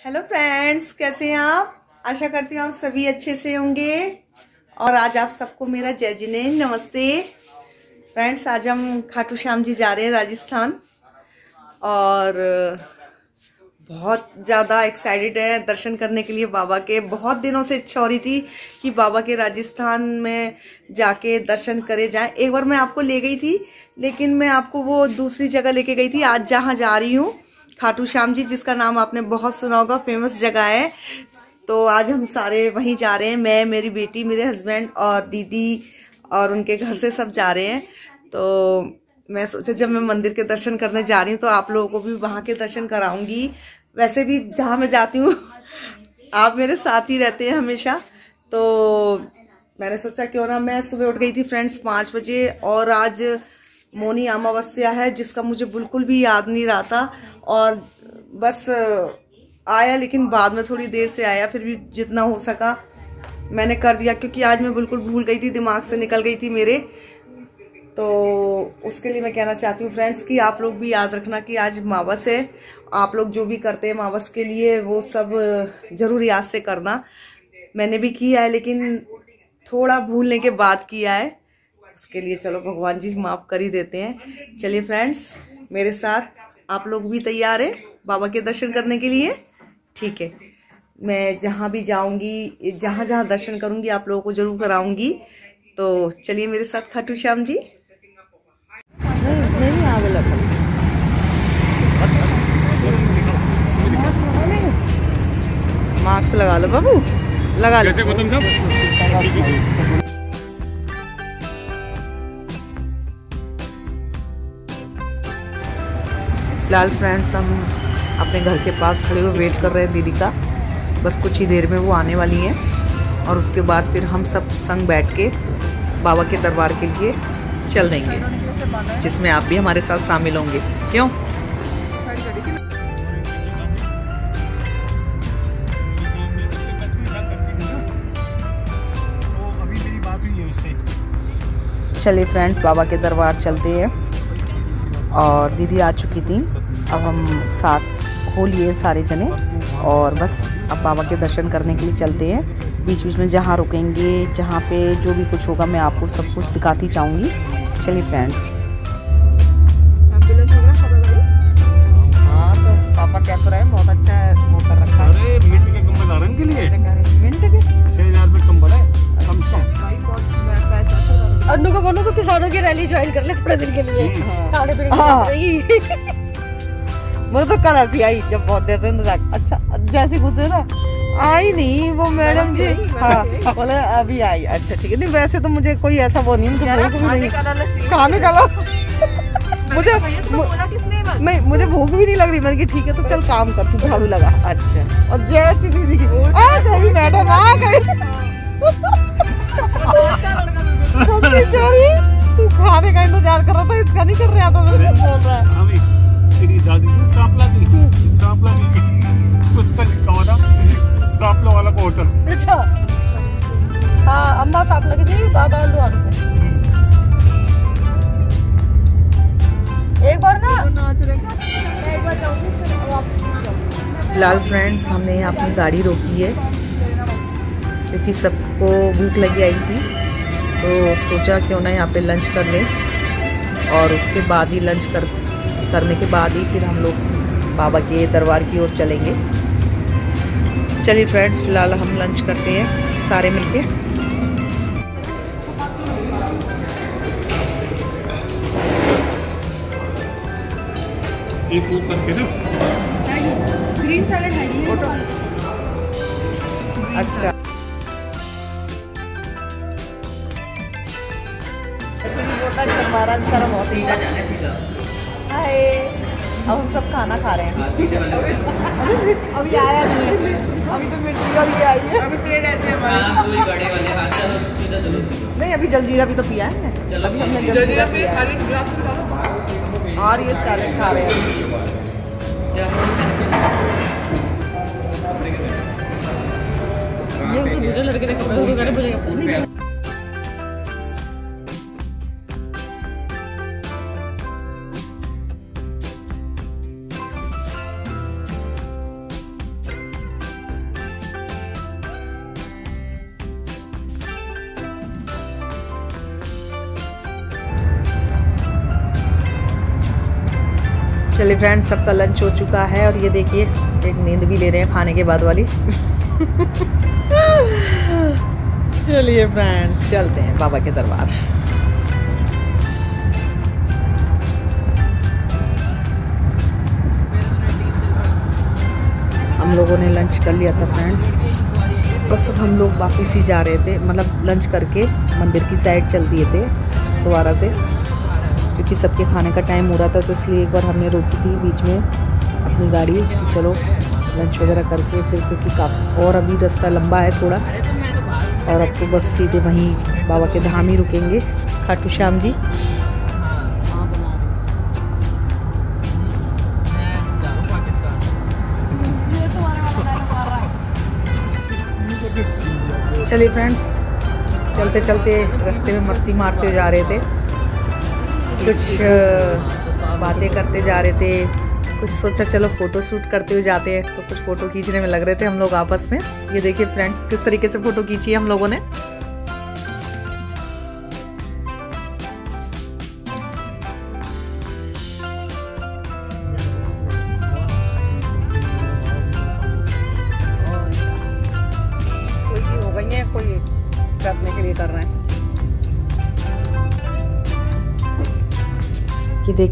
Hello friends कैसे हैं आप? आशा करती हूँ आप सभी अच्छे से होंगे। और आज आप सबको मेरा जय जिने नमस्ते। फ्रेंड्स आज हम खाटू श्याम जी जा रहे हैं राजस्थान। और, बहुत ज़्यादा एक्साइटेड है दर्शन करने के लिए बाबा के। बहुत दिनों से इच्छा हो रही थी कि बाबा के राजस्थान में जाके दर्शन करे जाए। एक बार मैं आपको ले गई थी, लेकिन मैं आपको वो दूसरी जगह लेके गई थी, आज जहाँ जा रही हूँ। खाटू श्याम जी, जिसका नाम आपने बहुत सुना होगा फ़ेमस जगह है। तो आज हम सारे वहीं जा रहे हैं। मैं, मेरी बेटी, मेरे हस्बैंड और दीदी और उनके घर से सब जा रहे हैं। तो मैं सोचा, जब मैं मंदिर के दर्शन करने जा रही हूँ तो आप लोगों को भी वहाँ के दर्शन कराऊँगी। वैसे भी जहाँ मैं जाती हूँ, आप मेरे साथ ही रहते हैं हमेशा। तो मैंने सोचा, क्यों ना मैं सुबह उठ गई थी फ्रेंड्स पाँच बजे, और आज मोनी अमावस्या है, जिसका मुझे बिल्कुल भी याद नहीं रहा था। और बस आया, लेकिन बाद में थोड़ी देर से आया, फिर भी जितना हो सका मैंने कर दिया, क्योंकि आज मैं बिल्कुल भूल गई थी, दिमाग से निकल गई थी मेरे। तो उसके लिए मैं कहना चाहती हूँ फ्रेंड्स कि आप लोग भी याद रखना कि आज मावस है। आप लोग जो भी करते हैं मावस के लिए, वो सब ज़रूर याद से करना। मैंने भी किया है, लेकिन थोड़ा भूलने के बाद किया है। उसके लिए चलो भगवान जी माफ़ कर ही देते हैं। चलिए फ्रेंड्स मेरे साथ आप लोग भी तैयार है बाबा के दर्शन करने के लिए? ठीक है। मैं जहाँ भी जाऊँगी, जहाँ जहाँ दर्शन करूँगी, आप लोगों को ज़रूर कराऊँगी। तो चलिए मेरे साथ, खाटू श्याम जी। मास्क लगा लो बाबू। लगा लो। फ़िलहाल फ्रेंड्स, हम अपने घर के पास खड़े हुए वेट कर रहे हैं दीदी का। बस कुछ ही देर में वो आने वाली हैं और उसके बाद फिर हम सब संग बैठ के बाबा के दरबार के लिए चल देंगे, जिसमें आप भी हमारे साथ शामिल होंगे। क्यों? चलिए फ्रेंड्स बाबा के दरबार चलते हैं। और दीदी आ चुकी थी। अब हम साथ हो लिए सारे जने और बस अब बाबा के दर्शन करने के लिए चलते हैं। बीच बीच में जहाँ रुकेंगे जहाँ पे जो भी कुछ होगा मैं आपको सब कुछ दिखाती चाहूँगी चलिए फ्रेंड्स हाँ तो पापा क्या तो रहे बहुत अच्छा वो कर रखा है। अरे मिंट के कंबल आ के लिए? मिनट के छह हज़ार रुपये कंबल है कम से कम। अन्नू को बोलो तो किसानों की रैली ज्वाइन कर ले थोड़े दिन के लिए। खाने पीने की हाँ। मुझे तो कल ऐसी आई जब बहुत देर से इंतज़ार अच्छा जैसे घुसे ना आई नहीं वो मैडम जी हाँ बोले अभी आई अच्छा ठीक है। नहीं वैसे तो मुझे कोई ऐसा वो नहीं मुझे भूख भी नहीं। खाने का मुझे नहीं मुझे भूख भी नहीं लग रही। मैंने कहा ठीक है तो चल काम कर तू झाड़ू लगा। अच्छा और जैसी दीदी की आ गई मैडम आ गई। रही? तू खाने का इंतज़ार कर रहा था इसका नहीं कर रहा था मेरे बोल रहा है। लगी बाबा आलू आलू पे एक बार ना एक बार जाऊँगी फिर वापस नहीं फ़िलहाल फ्रेंड्स हमने अपनी गाड़ी रोकी है क्योंकि सबको भूख लगी आई थी तो सोचा क्यों ना यहाँ पे लंच कर लें। और उसके बाद ही लंच कर करने के बाद ही फिर हम लोग बाबा के दरबार की ओर चलेंगे। चलिए फ्रेंड्स फ़िलहाल हम लंच करते हैं सारे मिलके। एक वो करके ना? ग्रीन सैलेड है अच्छा हमारा बहुत ही हाय अब हम सब खाना खा रहे हैं। अभी अभी आया नहीं अभी तो मिर्ची अभी आई है। अभी प्लेट ऐसे नहीं अभी जलजीरा भी तो पिया है। अभी हमने जलजीरा पिया है। और ये सैलड खा रहे हैं। ये उसे लड़के ने कपड़े चलिए फ्रेंड्स सबका लंच हो चुका है और ये देखिए एक नींद भी ले रहे हैं खाने के बाद वाली। चलिए फ्रेंड्स चलते हैं बाबा के दरबार। हम लोगों ने लंच कर लिया था फ्रेंड्स बस हम लोग वापस ही जा रहे थे मतलब लंच करके मंदिर की साइड चल दिए थे दोबारा से। क्योंकि सबके खाने का टाइम हो रहा था तो इसलिए एक बार हमने रोकी थी बीच में अपनी गाड़ी कि चलो लंच वगैरह करके फिर, क्योंकि काफ़ी, और अभी रास्ता लंबा है थोड़ा। और अब तो बस सीधे वहीं बाबा के धाम ही रुकेंगे। खाटू श्याम जी। चलिए फ्रेंड्स चलते चलते रास्ते में मस्ती मारते जा रहे थे। कुछ बातें करते जा रहे थे। कुछ सोचा चलो फ़ोटो शूट करते हुए जाते हैं। तो कुछ फ़ोटो खींचने में लग रहे थे हम लोग आपस में। ये देखिए फ्रेंड्स किस तरीके से फ़ोटो खींची है हम लोगों ने।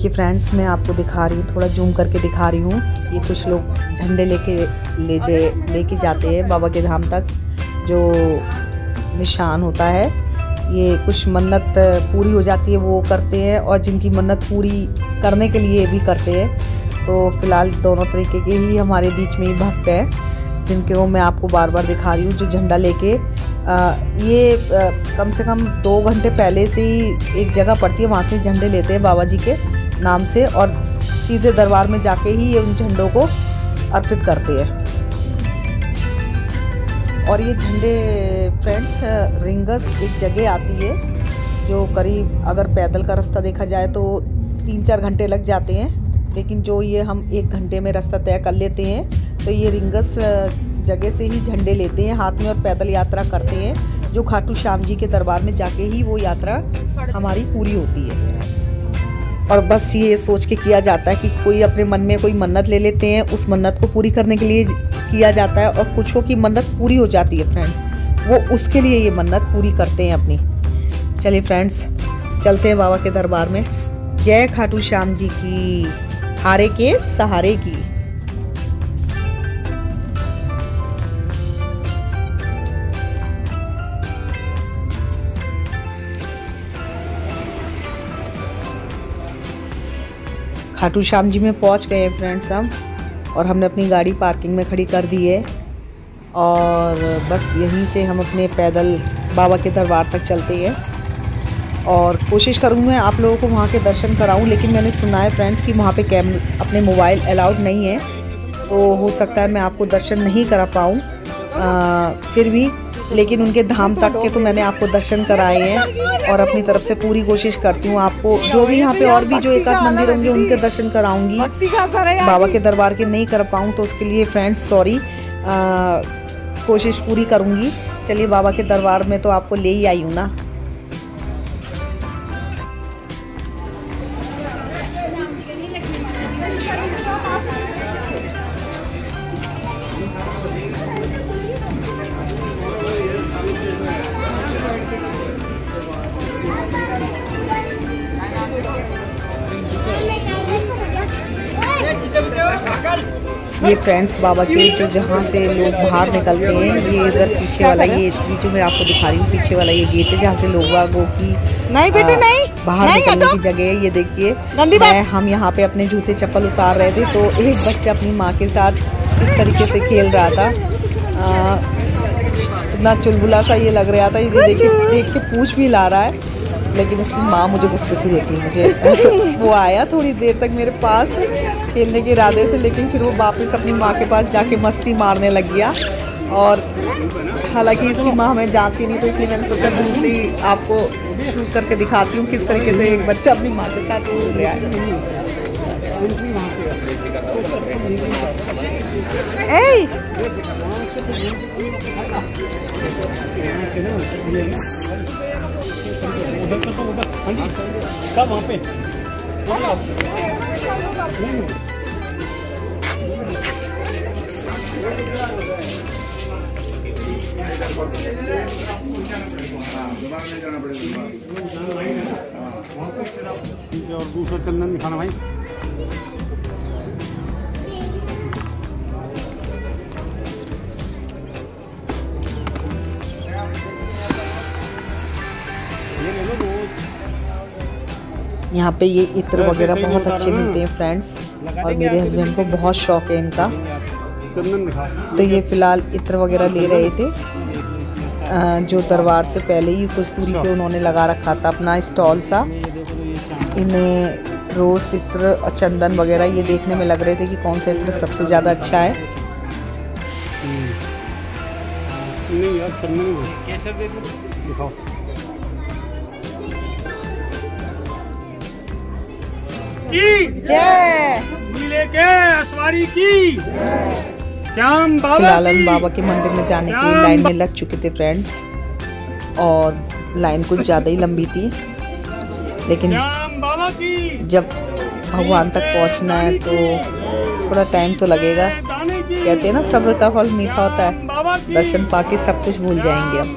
देखिए फ्रेंड्स मैं आपको दिखा रही हूँ थोड़ा जूम करके दिखा रही हूँ। ये कुछ लोग झंडे लेके ले जे लेके जाते हैं बाबा के धाम तक जो निशान होता है। ये कुछ मन्नत पूरी हो जाती है वो करते हैं और जिनकी मन्नत पूरी करने के लिए भी करते हैं। तो फ़िलहाल दोनों तरीके के ही हमारे बीच में ही भक्त हैं जिनके वो मैं आपको बार बार दिखा रही हूँ जो झंडा लेके आ, ये आ, कम से कम दो घंटे पहले से ही एक जगह पड़ती है वहाँ से झंडे लेते हैं बाबा जी के। नाम से और सीधे दरबार में जाके ही ये उन झंडों को अर्पित करते हैं। और ये झंडे फ्रेंड्स रिंगस एक जगह आती है जो करीब अगर पैदल का रास्ता देखा जाए तो तीन चार घंटे लग जाते हैं, लेकिन जो ये हम एक घंटे में रास्ता तय कर लेते हैं तो ये रिंगस जगह से ही झंडे लेते हैं, हाथ में और पैदल यात्रा करते हैं, जो खाटू श्याम जी के दरबार में जाके ही वो यात्रा हमारी पूरी होती है। और बस ये सोच के किया जाता है कि कोई अपने मन में कोई मन्नत ले लेते हैं, उस मन्नत को पूरी करने के लिए किया जाता है और कुछों की मन्नत पूरी हो जाती है फ्रेंड्स वो उसके लिए ये मन्नत पूरी करते हैं अपनी। चलिए फ्रेंड्स चलते हैं बाबा के दरबार में। जय खाटू श्याम जी की, हारे के सहारे की। खाटू श्याम जी में पहुँच गए हैं फ्रेंड्स हम, और हमने अपनी गाड़ी पार्किंग में खड़ी कर दी है। और बस यहीं से हम अपने पैदल बाबा के दरबार तक चलते हैं। और कोशिश करूँगी मैं आप लोगों को वहाँ के दर्शन कराऊँ, लेकिन मैंने सुना है फ्रेंड्स कि वहाँ पे कैम अपने मोबाइल अलाउड नहीं है। तो हो सकता है मैं आपको दर्शन नहीं करा पाऊँ। फिर भी लेकिन उनके धाम तक के तो मैंने आपको दर्शन कराए हैं और अपनी तरफ़ से पूरी कोशिश करती हूँ आपको जो भी यहाँ पे और भी जो एक आध मंदिर होंगे उनके दर्शन कराऊँगी। बाबा के दरबार के नहीं कर पाऊँ तो उसके लिए फ्रेंड्स सॉरी कोशिश पूरी करूँगी। चलिए बाबा के दरबार में तो आपको ले ही आई हूँ ना। ये फ्रेंड्स बाबा के जो जहाँ से लोग बाहर निकलते हैं ये इधर पीछे वाला ये जो मैं आपको दिखा रही हूँ पीछे वाला ये गेट है जहाँ से लोग की नहीं बेटे नहीं बाहर नहीं निकलने की जगह है ये देखिए। मैं हम यहाँ पे अपने जूते चप्पल उतार रहे थे तो एक बच्चा अपनी माँ के साथ इस तरीके से खेल रहा था। आ, इतना चुलबुला सा ये लग रहा था ये देखिए देख के पूछ भी ला रहा है। लेकिन उसकी माँ मुझे गुस्से से देखी, मुझे वो आया थोड़ी देर तक मेरे पास खेलने के इरादे से, लेकिन फिर वो वापस अपनी माँ के पास जाके मस्ती मारने लग गया और हालाँकि इसकी माँ हमें जानती नहीं तो इसलिए मैंने सोचा दूर से ही आपको शूट करके दिखाती हूँ, किस तरीके से एक बच्चा अपनी माँ के साथ खेल रहा है Hey! उधर तो उधर। हाँ जी। सब वहाँ पे। और दूसरा चंदन दिखाना भाई। यहाँ पे ये इत्र वगैरह बहुत अच्छे मिलते हैं फ्रेंड्स और मेरे हस्बैंड को बहुत शौक है इनका। तो ये फ़िलहाल इत्र वगैरह ले रहे थे। जो दरबार से पहले ही कुछ दूरी पे उन्होंने लगा रखा था अपना स्टॉल सा। तो इन्हें रोज चित्र और चंदन वगैरह ये देखने में लग रहे थे कि कौन सा इत्र सबसे ज़्यादा अच्छा है। नहीं यार चंदन कैसे दिखाओ। की। जय। नीले के असवारी की। श्याम बाबा की। बाबा के मंदिर में जाने के लिए लाइन में लग चुके थे फ्रेंड्स और लाइन कुछ ज़्यादा ही लंबी थी। लेकिन बाबा की। जब भगवान तक पहुँचना है तो थोड़ा टाइम तो लगेगा। कहते हैं ना सब्र का फल मीठा होता है। दर्शन पाके सब कुछ भूल जाएँगे हम।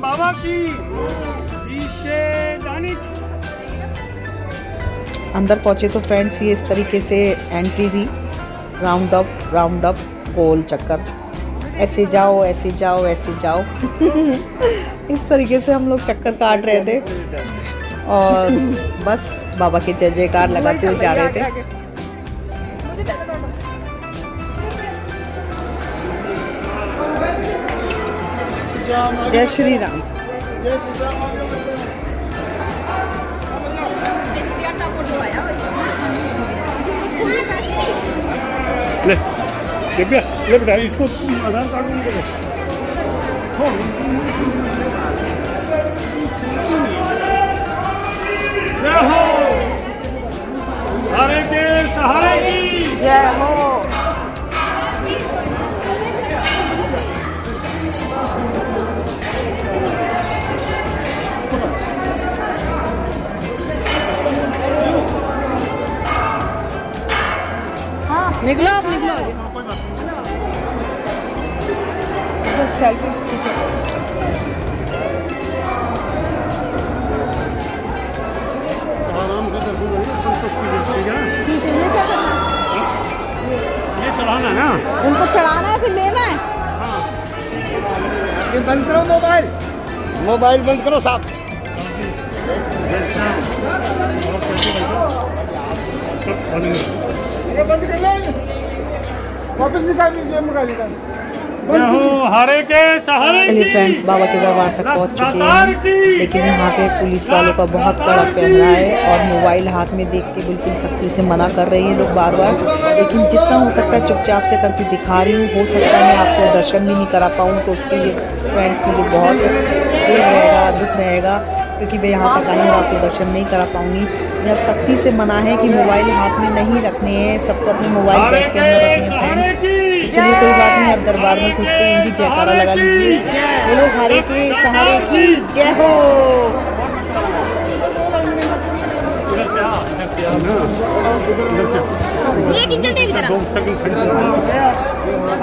अंदर पहुँचे तो फ्रेंड्स ये इस तरीके से एंट्री दी। राउंड अप राउंड अप गोल चक्कर। ऐसे जाओ ऐसे जाओ ऐसे जाओ। इस तरीके से हम लोग चक्कर काट रहे थे। और बस बाबा के जय जयकार लगाते हुए जा रहे थे। जय श्री राम। बेटा ले बेटा इसको आधार कार्ड में जय हो के सहारे जय हो निकलो सेल्फी है ठीक है ये क्या करना है? ये चढ़ाना है ना? उनको चढ़ाना है फिर लेना है? हाँ ये बंद करो मोबाइल। मोबाइल बंद करो साहब। बंद कर। ले। वापस निकाल लीजिए मोबाइल निकाल चलिए फ्रेंड्स बाबा के दरबार तक पहुँच चुके हैं। लेकिन यहाँ पे पुलिस वालों का बहुत कड़ा पहरा है और मोबाइल हाथ में देख के बिल्कुल सख्ती से मना कर रही है लोग बार बार लेकिन जितना हो सकता है चुपचाप से करके दिखा रही हूँ हो सकता है मैं आपको दर्शन भी नहीं करा पाऊँ तो उसके लिए फ्रेंड्स मुझे बहुत रहेगा दुख रहेगा। क्योंकि मैं यहाँ तक आई हूँ आपको दर्शन नहीं करा पाऊँगी। यहाँ सख्ती से मना है कि मोबाइल हाथ में नहीं रखने हैं सबको अपने मोबाइल बैग के अंदर रखने हैं। फ्रेंड्स चलिए कोई बात नहीं अब दरबार में घुसते हैं इनकी जयकारा लगा लीजिए। बोलो हरे के सहारे की जय हो।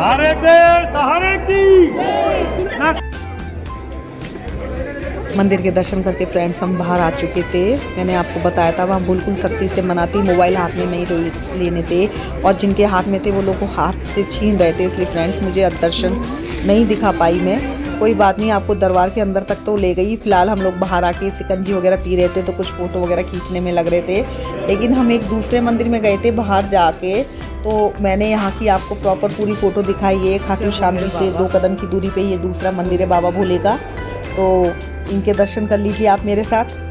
हरे के सहारे की। मंदिर के दर्शन करके फ्रेंड्स हम बाहर आ चुके थे। मैंने आपको बताया था वहाँ बिल्कुल सख्ती से मनाती मोबाइल हाथ में नहीं लेने थे। और जिनके हाथ में थे वो लोग को हाथ से छीन रहे थे इसलिए फ्रेंड्स मुझे अब दर्शन नहीं दिखा पाई मैं। कोई बात नहीं आपको दरबार के अंदर तक तो ले गई। फ़िलहाल हम लोग बाहर आके सिकंजी वगैरह पी रहे थे तो कुछ फ़ोटो वगैरह खींचने में लग रहे थे। लेकिन हम एक दूसरे मंदिर में गए थे बाहर जाके। तो मैंने यहाँ की आपको प्रॉपर पूरी फ़ोटो दिखाई है खाटू श्याम जी से दो कदम की दूरी पे ये दूसरा मंदिर है बाबा भोले का। तो इनके दर्शन कर लीजिए आप मेरे साथ।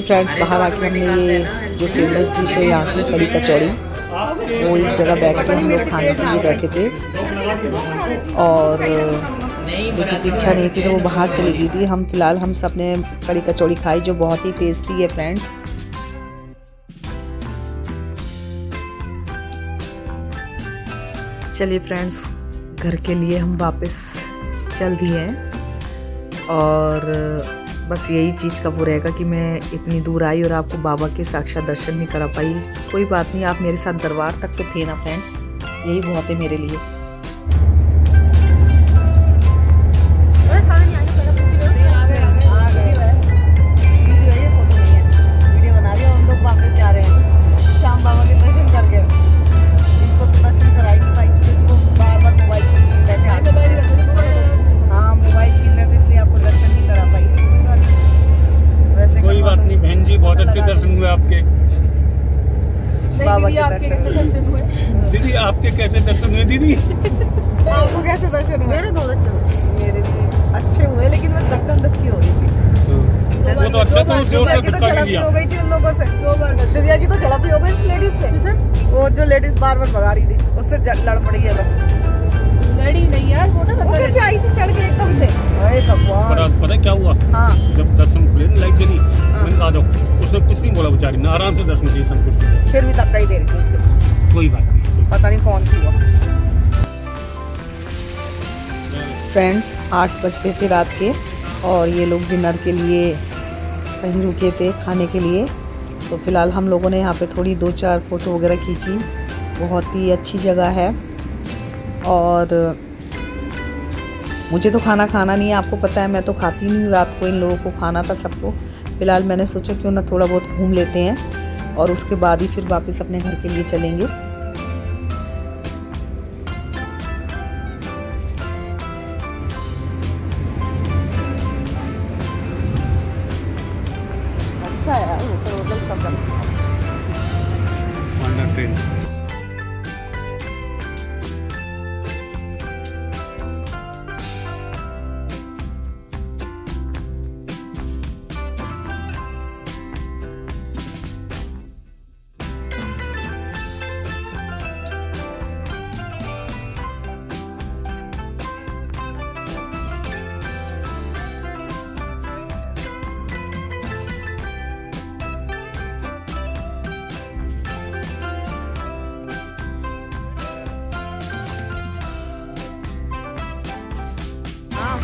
फ्रेंड्स बाहर आके हमने ये जो फ़ेमस डिश है यहाँ की कड़ी कचौड़ी वो एक जगह बैठ के हम लोग खाने के लिए बैठे थे। और की इच्छा नहीं थी तो वो बाहर चली गई थी। हम फ़िलहाल हम सबने कड़ी कचौड़ी खाई जो बहुत ही टेस्टी है फ्रेंड्स चलिए फ्रेंड्स घर के लिए हम वापस चल दिए हैं। और बस यही चीज़ का वो रहेगा कि मैं इतनी दूर आई और आपको बाबा के साक्षात दर्शन नहीं करा पाई। कोई बात नहीं, आप मेरे साथ दरबार तक तो थे ना फ्रेंड्स यही बहुत है मेरे लिए। आप पता है क्या हुआ? हाँ। जब दर्शन खुले ना लाइट चली मैंने कहा, आ जाओ उसने कुछ नहीं बोला बेचारी ने आराम से दर्शन किए संतोष से। फिर भी धक्का ही दे रही थी उसके कोई बात नहीं पता नहीं कौन थी वो। फ्रेंड्स आठ बज रहे थे रात के और ये लोग डिनर के लिए कहीं रुके थे खाने के लिए। तो फ़िलहाल हम लोगों ने यहाँ पे थोड़ी दो चार फ़ोटो वगैरह खींची। बहुत ही अच्छी जगह है और मुझे तो खाना खाना नहीं है, आपको पता है, मैं तो खाती नहीं हूँ रात को इन लोगों को खाना था सबको। फ़िलहाल मैंने सोचा क्यों ना थोड़ा बहुत घूम लेते हैं और उसके बाद ही फिर वापस अपने घर के लिए चलेंगे।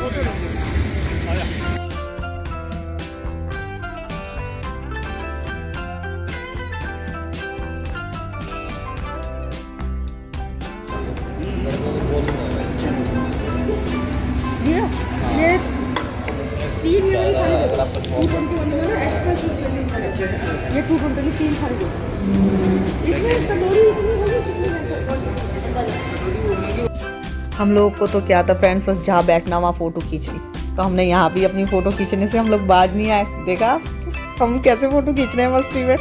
हाँ फ़ोटो हम लोग को तो क्या था फ्रेंड्स बस जहाँ बैठना, वहाँ फ़ोटो खींच ली तो हमने यहाँ भी अपनी फ़ोटो खींचने से हम लोग बाज नहीं आए। देखा हम कैसे फ़ोटो खींच रहे हैं मस्ती में?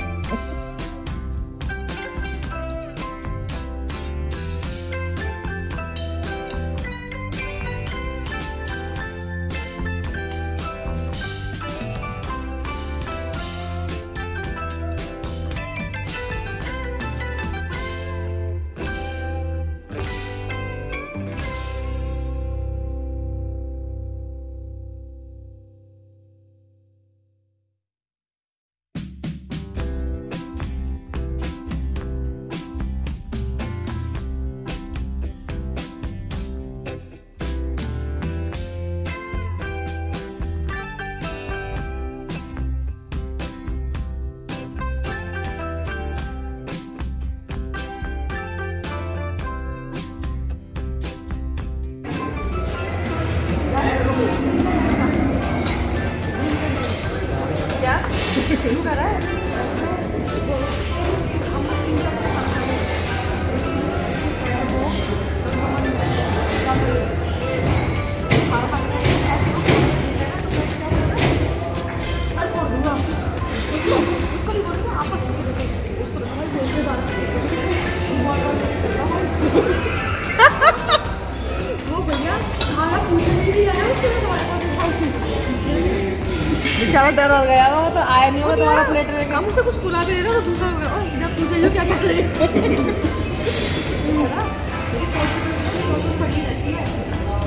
बेचारा डर हो गया वो तो आया नहीं होगा तुम्हारा प्लेट में हम उसे कुछ बुला दे रहे ना दूसरा हो गया "ओह, जब पूछे क्या कर रहे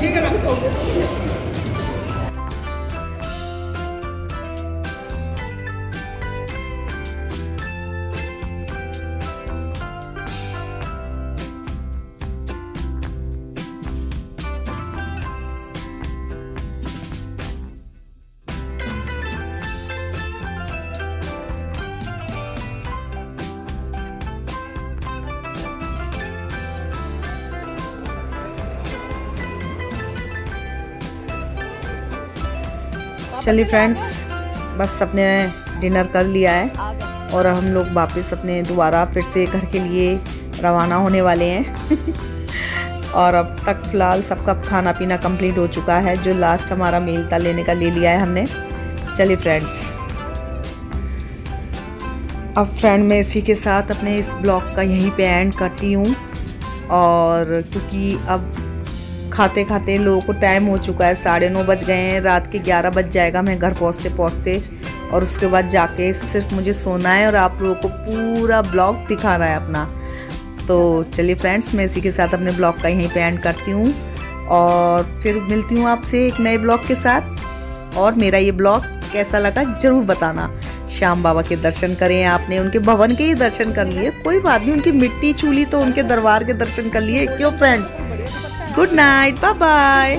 ठीक है ना? चलिए फ्रेंड्स बस अपने डिनर कर लिया है और हम लोग वापस अपने दोबारा फिर से घर के लिए रवाना होने वाले हैं। और अब तक फ़िलहाल सबका खाना पीना कंप्लीट हो चुका है, जो लास्ट हमारा मील था, लेने का ले लिया है हमने। चलिए फ्रेंड्स अब फ्रेंड मैं इसी के साथ अपने इस ब्लॉग का यहीं पे एंड करती हूँ। और क्योंकि अब खाते खाते लोगों को टाइम हो चुका है। साढ़े नौ बज गए हैं। रात के ग्यारह बज जाएगा। मैं घर पहुँचते पहुँचते और उसके बाद जाके सिर्फ़ मुझे सोना है और आप लोगों को पूरा ब्लॉग दिखाना है अपना। तो चलिए फ्रेंड्स मैं इसी के साथ अपने ब्लॉग का यहीं पे एंड करती हूँ। और फिर मिलती हूँ आपसे एक नए ब्लॉग के साथ। और मेरा ये ब्लॉग कैसा लगा ज़रूर बताना। श्याम बाबा के दर्शन करें आपने, उनके भवन के ही दर्शन कर लिए। कोई बात नहीं, उनकी मिट्टी चूली तो उनके दरबार के दर्शन कर लिए। क्यों फ्रेंड्स Good night. Bye-bye.